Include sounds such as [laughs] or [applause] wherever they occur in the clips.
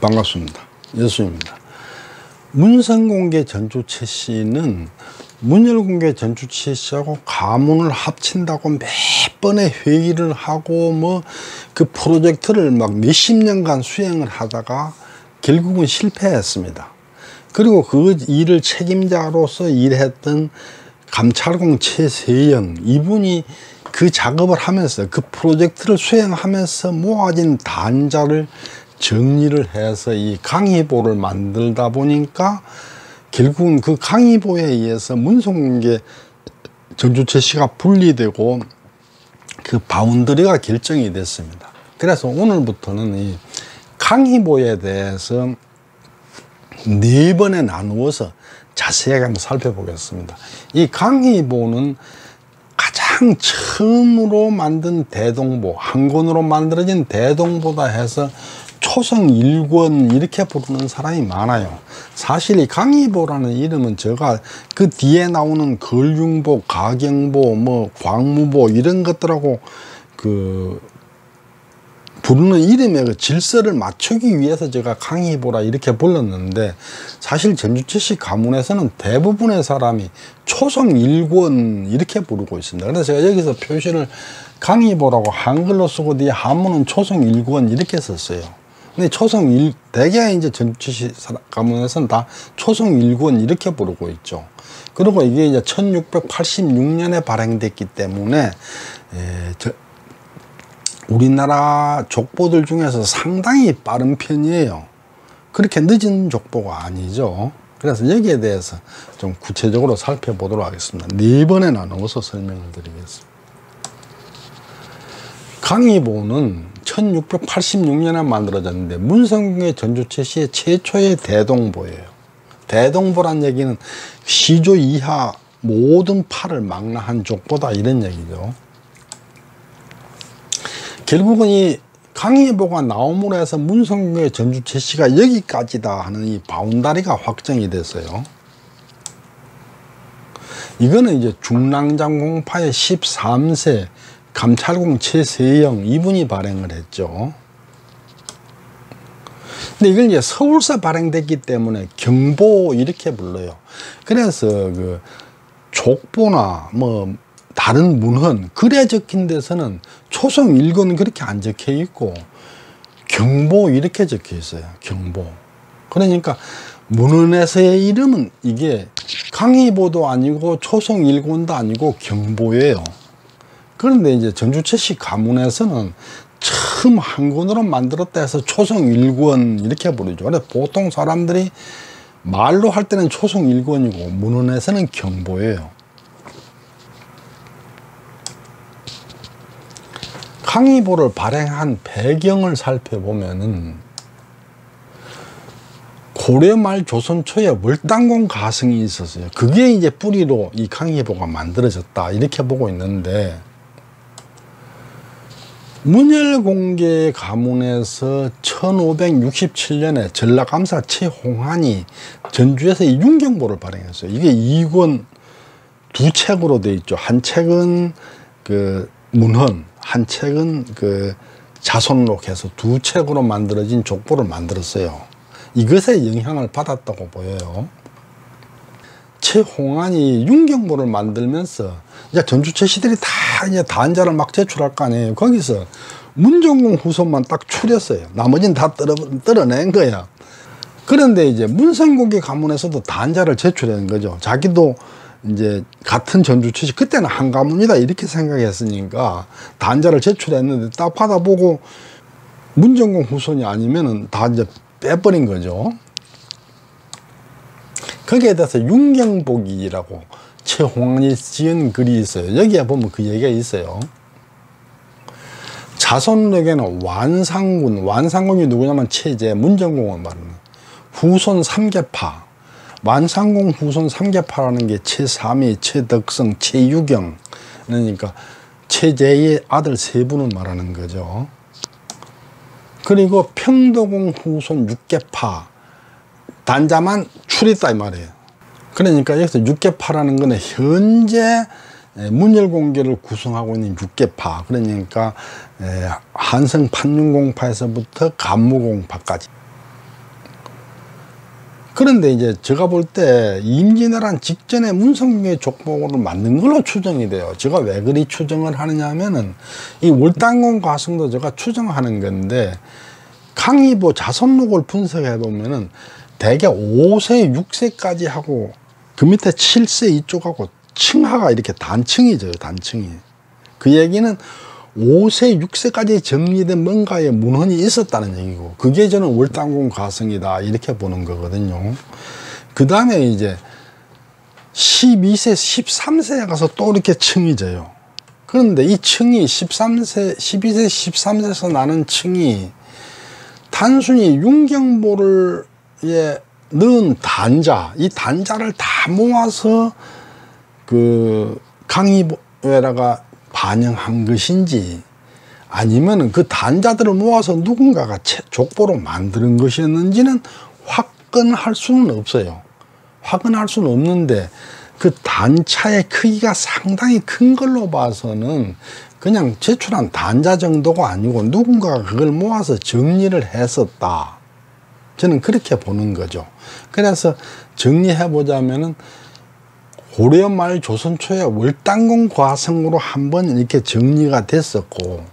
반갑습니다. 여수입니다. 문성공개 전주채 씨는 문열공개 전주채 씨하고 가문을 합친다고 몇 번의 회의를 하고 뭐 그 프로젝트를 막 몇십 년간 수행을 하다가 결국은 실패했습니다. 그리고 그 일을 책임자로서 일했던 감찰공 최세영 이분이 그 작업을 하면서 그 프로젝트를 수행하면서 모아진 단자를 정리를 해서 이 강의보를 만들다 보니까 결국은 그 강의보에 의해서 문성공개 전주채 씨가 분리되고 그 바운더리가 결정이 됐습니다. 그래서 오늘부터는 이 강의보에 대해서 네 번에 나누어서 자세하게 한번 살펴보겠습니다. 이 강의보는 가장 처음으로 만든 대동보, 한 권으로 만들어진 대동보다 해서 초성 일권 이렇게 부르는 사람이 많아요. 사실 이 강의보라는 이름은 제가 그 뒤에 나오는 걸융보, 가경보, 뭐 광무보 이런 것들하고 그 부르는 이름의 그 질서를 맞추기 위해서 제가 강의보라 이렇게 불렀는데 사실 전주채씨 가문에서는 대부분의 사람이 초성 일권 이렇게 부르고 있습니다. 그래서 제가 여기서 표시를 강의보라고 한글로 쓰고 뒤에 한문은 초성 일권 이렇게 썼어요. 근데 초성 일, 대개 이제 전주채씨 가문에서는 다 초성 일권 이렇게 부르고 있죠. 그리고 이게 이제 1686년에 발행됐기 때문에 에, 저, 우리나라 족보들 중에서 상당히 빠른 편이에요. 그렇게 늦은 족보가 아니죠. 그래서 여기에 대해서 좀 구체적으로 살펴보도록 하겠습니다. 네 번에 나누어서 설명을 드리겠습니다. 강의보는 1686년에 만들어졌는데 문성궁의 전주채 시의 최초의 대동보예요. 대동보란 얘기는 시조 이하 모든 팔을 망라한 족보다 이런 얘기죠. 결국은 이 강의보가 나옴으로 해서 문성국의 전주 채씨가 여기까지다 하는 이 바운다리가 확정이 됐어요. 이거는 이제 중랑장공파의 13세 감찰공 최세영 이분이 발행을 했죠. 근데 이걸 이제 서울서 발행됐기 때문에 경보 이렇게 불러요. 그래서 그 족보나 뭐 다른 문헌 글에 적힌 데서는 초성 일권 그렇게 안 적혀 있고 경보 이렇게 적혀 있어요. 경보. 그러니까 문헌에서의 이름은 이게 강의보도 아니고 초성 일권도 아니고 경보예요. 그런데 이제 전주채씨 가문에서는 처음 한 권으로 만들었다 해서 초성 일권 이렇게 부르죠. 근데 보통 사람들이 말로 할 때는 초성 일권이고 문헌에서는 경보예요. 항의보를 발행한 배경을 살펴보면은 고려 말 조선 초에 월당공 가승이 있었어요. 그게 이제 뿌리로 이 강의보가 만들어졌다 이렇게 보고 있는데 문열공개 가문에서 1567년에 전라감사 최홍한이 전주에서 이 윤경보를 발행했어요. 이게 2권 두 책으로 되어 있죠. 한 책은 그 문헌, 한 책은 그 자손록 해서 두 책으로 만들어진 족보를 만들었어요. 이것에 영향을 받았다고 보여요. 최홍안이 윤경보를 만들면서 이제 전주체 시들이 다 이제 단자를 막 제출할 거 아니에요. 거기서 문정공 후손만 딱 추렸어요. 나머지는 다 떨어, 떨어낸 거야. 그런데 이제 문성공개 가문에서도 단자를 제출한 거죠. 자기도 이제 같은 전주 출시 그때는 한 가문이다 이렇게 생각했으니까 단자를 제출했는데 딱 받아보고 문정공 후손이 아니면은 다 이제 빼버린 거죠. 거기에 대해서 윤경복이라고 최홍안이 지은 글이 있어요. 여기에 보면 그 얘기가 있어요. 자손에게는 완상군, 완상군이 누구냐면 최재, 문정공을 말하는 후손 삼계파, 만상공 후손 삼계파라는 게 최삼위, 최덕성, 최유경 그러니까 최재의 아들 세 분을 말하는 거죠. 그리고 평도공 후손 육계파 단자만 출했다 이 말이에요. 그러니까 여기서 육계파라는 거는 현재 문열공계를 구성하고 있는 육계파 그러니까 한성 판륜공파에서부터 간무공파까지 그런데 이제 제가 볼 때 임진왜란 직전에 문성경의 족보를 만든 걸로 추정이 돼요. 제가 왜 그리 추정을 하느냐 하면은 이 월당공 과성도 제가 추정하는 건데 강의보 자손록을 분석해 보면은 대개 5세, 6세까지 하고 그 밑에 7세 이쪽하고 층하가 이렇게 단층이죠. 단층이. 그 얘기는 5세, 6세까지 정리된 뭔가의 문헌이 있었다는 얘기고 그게 저는 월당공 가성이다 이렇게 보는 거거든요. 그 다음에 이제 12세, 13세에 가서 또 이렇게 층이 져요. 그런데 이 층이 13세, 12세, 13세에서 나는 층이 단순히 윤경보를 예, 넣은 단자, 이 단자를 다 모아서 그 강의회라가 반영한 것인지 아니면 그 단자들을 모아서 누군가가 족보로 만드는 것이었는지는 확건할 수는 없어요. 확언할 수는 없는데 그 단차의 크기가 상당히 큰 걸로 봐서는 그냥 제출한 단자 정도가 아니고 누군가가 그걸 모아서 정리를 했었다. 저는 그렇게 보는 거죠. 그래서 정리해 보자면은 고려 말 조선 초에 월당공 과성으로 한번 이렇게 정리가 됐었고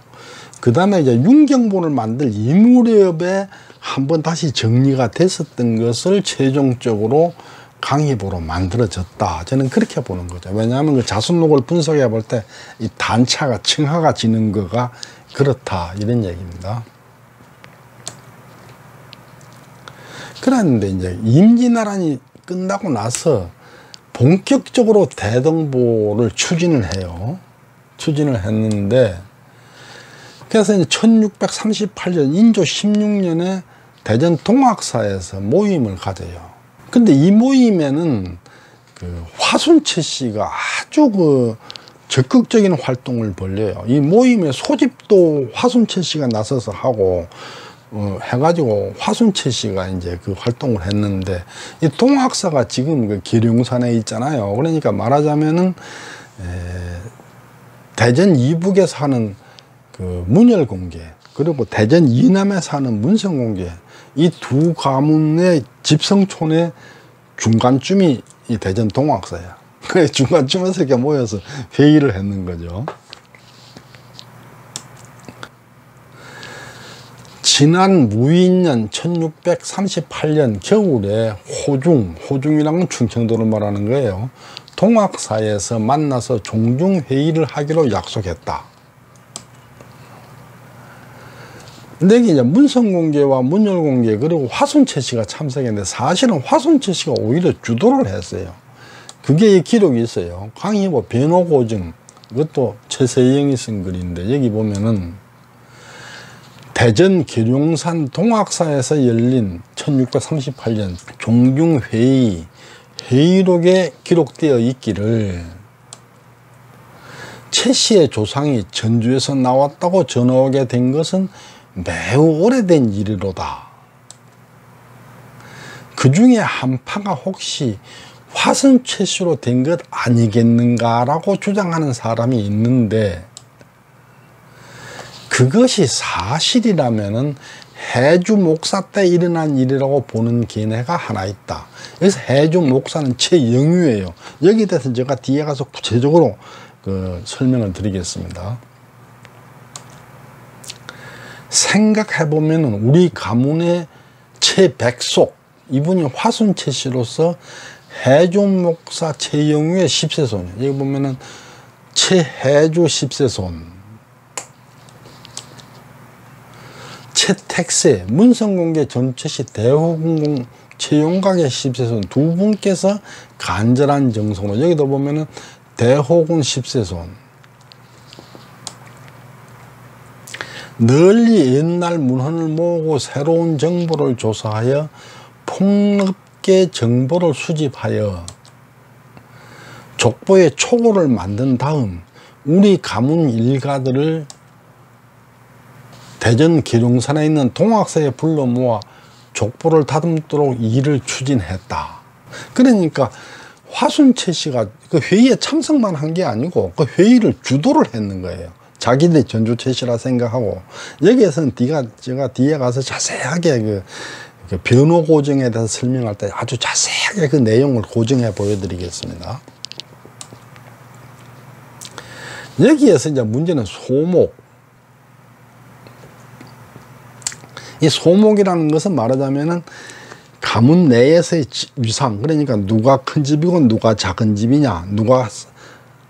그 다음에 이제 윤경본을 만들 이 무렵에 한번 다시 정리가 됐었던 것을 최종적으로 강의보로 만들어졌다. 저는 그렇게 보는 거죠. 왜냐하면 그 자손록을 분석해 볼 때 이 단차가 층하가 지는 거가 그렇다. 이런 얘기입니다. 그런데 이제 임진왜란이 끝나고 나서 본격적으로 대동보를 추진을 해요. 추진을 했는데 그래서 이제 1638년 인조 16년에 대전 동학사에서 모임을 가져요. 근데 이 모임에는 그 화순채 씨가 아주 그 적극적인 활동을 벌려요. 이 모임의 소집도 화순채 씨가 나서서 하고 어, 해가지고 화순채 씨가 이제 그 활동을 했는데 이 동학사가 지금 그 기룡산에 있잖아요. 그러니까 말하자면은 에, 대전 이북에 사는 그 문열공개 그리고 대전 이남에 사는 문성공개 이두 가문의 집성촌의 중간쯤이 이 대전 동학사야. [laughs] 그 중간쯤에서 이렇게 모여서 회의를 했는 거죠. 지난 무인년 1638년 겨울에 호중, 호중이라는 건 충청도를 말하는 거예요. 동학사에서 만나서 종중회의를 하기로 약속했다. 근데 이제 문성공개와 문열공개 그리고 화순채 씨가 참석했는데 사실은 화순채 씨가 오히려 주도를 했어요. 그게 이 기록이 있어요. 강희보 변호고증 이것도 최세영이 쓴 글인데 여기 보면은 대전 계룡산 동학사에서 열린 1638년 종중회의 회의록에 기록되어 있기를 최 씨의 조상이 전주에서 나왔다고 전하게 된 것은 매우 오래된 일이로다. 그 중에 한 파가 혹시 화선 최 씨로 된 것 아니겠는가라고 주장하는 사람이 있는데 그것이 사실이라면은 해주 목사 때 일어난 일이라고 보는 견해가 하나 있다. 그래서 해주 목사는 최영유예요. 여기에 대해서 제가 뒤에 가서 구체적으로 그 설명을 드리겠습니다. 생각해 보면 우리 가문의 최백속 이분이 화순채 씨로서 해종 목사 최영유의 10세 손 여기 보면은 최해주 10세 손 최택세, 문성공개 전체시 대호공공 최용각의 십세손 두 분께서 간절한 정성으로 여기도 보면은 대호군 십세손 널리 옛날 문헌을 모으고 새로운 정보를 조사하여 폭넓게 정보를 수집하여 족보의 초고를 만든 다음 우리 가문 일가들을 대전 기룡산에 있는 동학사에 불러 모아 족보를 다듬도록 일을 추진했다. 그러니까 화순채 씨가 그 회의에 참석만 한 게 아니고 그 회의를 주도를 했는 거예요. 자기네 전주채 씨라 생각하고 여기에서는 뒤가 제가 뒤에 가서 자세하게 그 그 변호 고정에 대해서 설명할 때 아주 자세하게 그 내용을 고정해 보여드리겠습니다. 여기에서 이제 문제는 소목. 이 소목이라는 것은 말하자면은 가문 내에서의 위상. 그러니까 누가 큰 집이고 누가 작은 집이냐 누가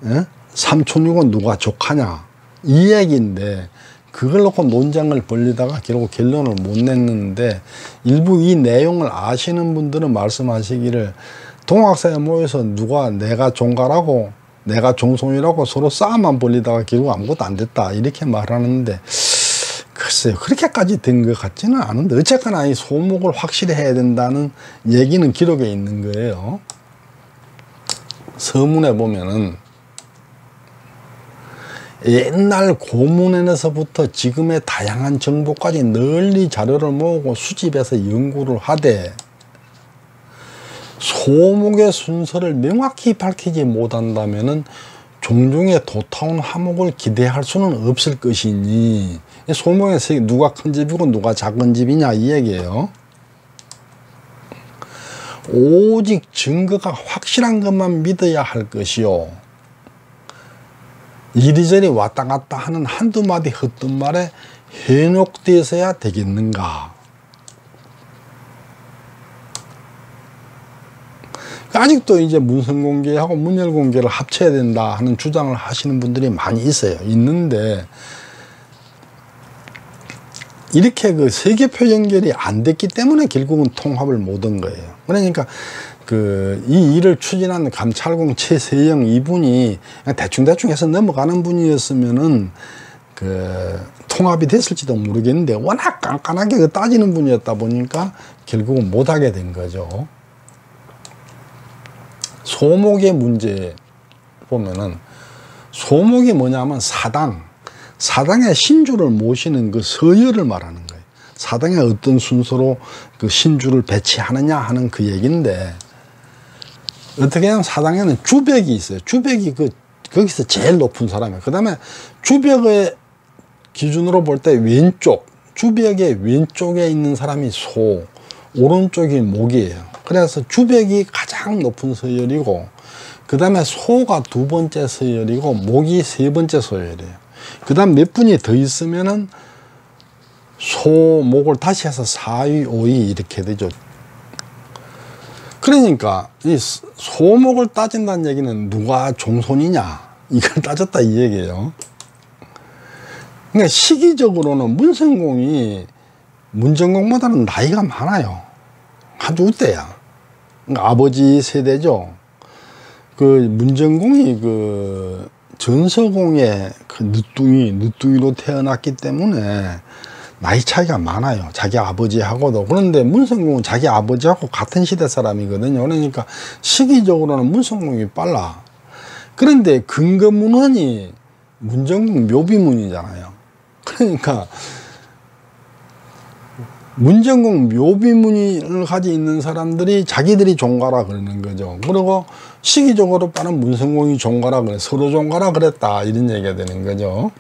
에? 삼촌이고 누가 조카냐. 이 얘기인데 그걸 놓고 논쟁을 벌리다가 결국 결론을 못 냈는데 일부 이 내용을 아시는 분들은 말씀하시기를 동학사에 모여서 누가 내가 종가라고 내가 종손이라고 서로 싸움만 벌리다가 결국 아무것도 안 됐다. 이렇게 말하는데 글쎄요 그렇게까지 된 것 같지는 않은데 어쨌거나 이 소목을 확실히 해야 된다는 얘기는 기록에 있는 거예요. 서문에 보면은 옛날 고문에서부터 지금의 다양한 정보까지 널리 자료를 모으고 수집해서 연구를 하되 소목의 순서를 명확히 밝히지 못한다면 종종의 도타운 화목을 기대할 수는 없을 것이니 소목의 세 누가 큰 집이고 누가 작은 집이냐 이 얘기예요. 오직 증거가 확실한 것만 믿어야 할 것이요. 이리저리 왔다 갔다 하는 한두 마디 헛된 말에 현혹되어서야 되겠는가? 아직도 이제 문서 공개하고 문열 공개를 합쳐야 된다 하는 주장을 하시는 분들이 많이 있어요. 있는데 이렇게 그 세계표 연결이 안 됐기 때문에 결국은 통합을 못한 거예요. 그러니까 그이 일을 추진한 감찰공 최세영 이분이 대충대충 해서 넘어가는 분이었으면은 그 통합이 됐을지도 모르겠는데 워낙 깐깐하게 그 따지는 분이었다 보니까 결국은 못하게 된 거죠. 소목의 문제 보면은 소목이 뭐냐면 사당, 사당의 신주를 모시는 그 서열을 말하는 거예요. 사당에 어떤 순서로 그 신주를 배치하느냐 하는 그 얘기인데 어떻게 하면 사당에는 주벽이 있어요. 주벽이 그, 거기서 제일 높은 사람이에요. 그 다음에 주벽의 기준으로 볼 때 왼쪽, 주벽의 왼쪽에 있는 사람이 소, 오른쪽이 목이에요. 그래서 주벽이 가장 높은 서열이고, 그 다음에 소가 두 번째 서열이고, 목이 세 번째 서열이에요. 그 다음 몇 분이 더 있으면은 소, 목을 다시 해서 4위, 5위 이렇게 되죠. 그러니까 이 소목을 따진다는 얘기는 누가 종손이냐 이걸 [laughs] 따졌다 이 얘기예요. 그러니까 시기적으로는 문성공이 문정공보다는 나이가 많아요. 아주 우대야. 그러니까 아버지 세대죠. 그 문정공이 그 전서공의 그 늦둥이, 늦둥이로 태어났기 때문에 나이 차이가 많아요. 자기 아버지하고도. 그런데 문성공은 자기 아버지하고 같은 시대 사람이거든요. 그러니까 시기적으로는 문성공이 빨라. 그런데 근거문헌이 문정공 묘비문이잖아요. 그러니까 문정공 묘비문을 가지고 있는 사람들이 자기들이 종가라 그러는 거죠. 그리고 시기적으로 빠른 문성공이 종가라 그래. 서로 종가라 그랬다. 이런 얘기가 되는 거죠.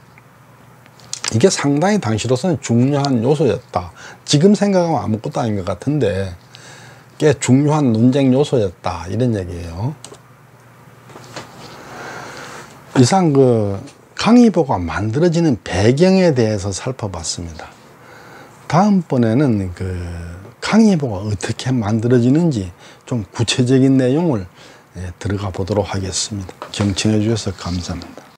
이게 상당히 당시로서는 중요한 요소였다. 지금 생각하면 아무것도 아닌 것 같은데 꽤 중요한 논쟁 요소였다. 이런 얘기예요. 이상 그 강의보가 만들어지는 배경에 대해서 살펴봤습니다. 다음번에는 그 강의보가 어떻게 만들어지는지 좀 구체적인 내용을 예, 들어가 보도록 하겠습니다. 경청해 주셔서 감사합니다.